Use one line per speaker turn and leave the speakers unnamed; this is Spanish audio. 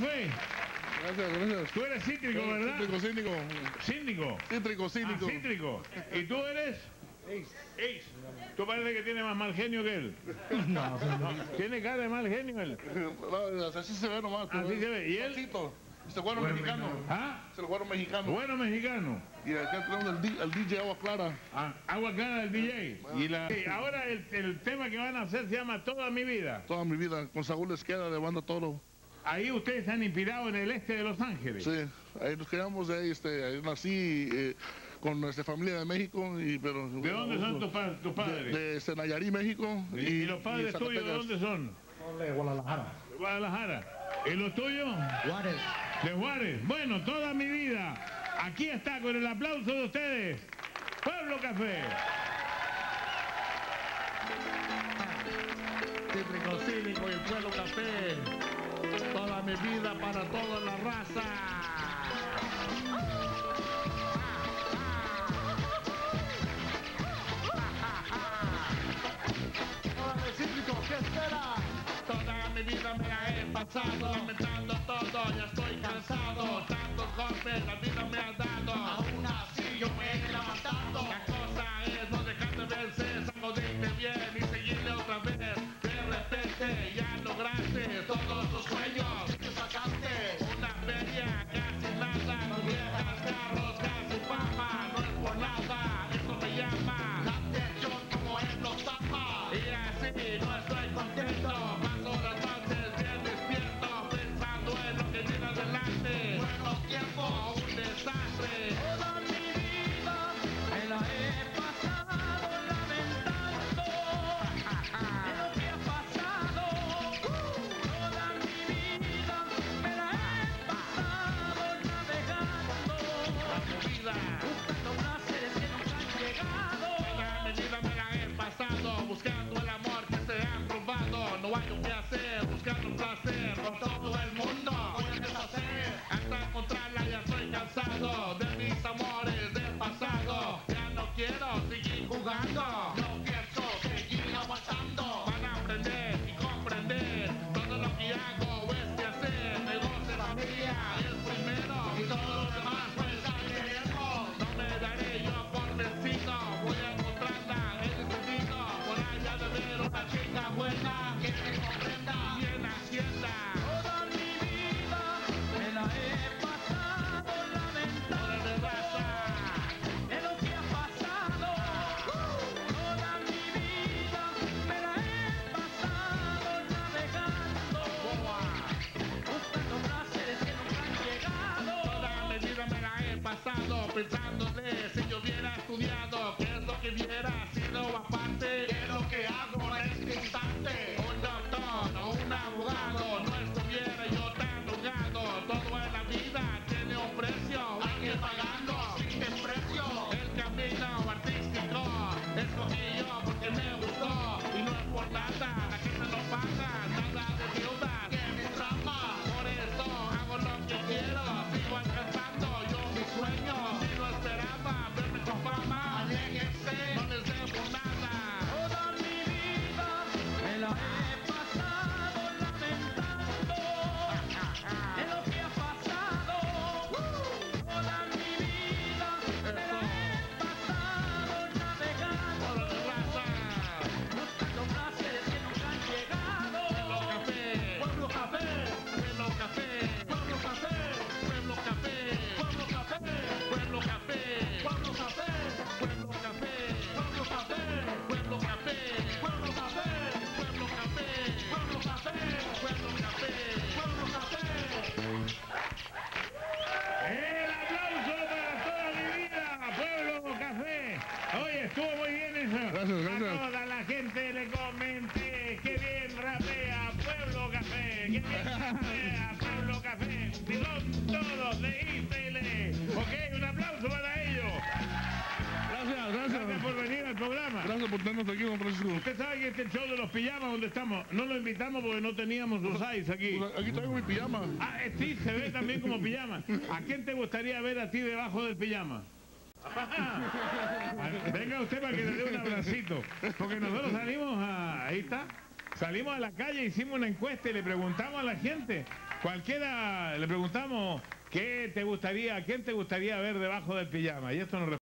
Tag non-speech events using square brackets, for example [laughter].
Café.
Gracias, gracias.
Tú eres cítrico, ¿verdad?
Cítrico, cínico.
Cítrico.
Cítrico,
Ah,
cítrico.
cítrico. ¿Y tú eres? Ace. Tú parece que tiene más mal genio que él. [laughs]
No,
Tiene cara de mal genio él.
No, Así se ve nomás.
Así se ve. ¿Y él?
Pasito. Este güero mexicano.
¿Ah?
Es el güero mexicano.
Bueno mexicano.
Y acá tenemos el DJ Agua Clara.
Ah, agua clara del DJ. Y la... Sí, ahora el, el tema que van a hacer se llama Toda mi vida.
Toda mi vida. Con Saúl Esqueda de Banda Toro.
Ahí ustedes se han inspirado en el este de Los Ángeles.
Sí, ahí nos quedamos, ahí, este, ahí nací eh, con nuestra familia de México. Y, pero,
¿De dónde son tus, pa- tus padres?
De, de Nayarí, México.
¿Y, y los padres
y
tuyos de dónde son?
de Guadalajara.
De Guadalajara. ¿Y los tuyos?
Juárez.
De Juárez. Bueno, toda mi vida. Aquí está con el aplauso de ustedes. Pueblo Café.
Cínico y el pueblo café. Toda mi vida para toda la raza. Toda mi vida me la pasado lamentando todo, ya estoy cansado. Tantos golpes la vida me ha dado.
Buscando
un placer por todo el mundo. Voy a deshacer hasta encontrarla. Ya estoy cansado de mis amores del pasado. Ya no quiero seguir jugando.
Pasado
pensándole Que Pueblo Café.
Son todos de ICL. Ok, un aplauso para ellos.
Gracias,
Gracias
gracias.
por venir al programa.
Gracias por tenernos aquí, don Francisco.
Usted sabe que este show de los pijamas donde estamos, no lo invitamos porque no teníamos los size aquí.
Pues Aquí traigo mi pijama.
Ah, eh, sí, se ve también como pijama. ¿A quién te gustaría ver a ti debajo del pijama? [laughs] Venga usted para que le dé un abracito. Porque nosotros salimos a... Ahí está. Salimos a la calle, hicimos una encuesta y le preguntamos a la gente, cualquiera, le preguntamos qué te gustaría, quién te gustaría ver debajo del pijama. Y esto nos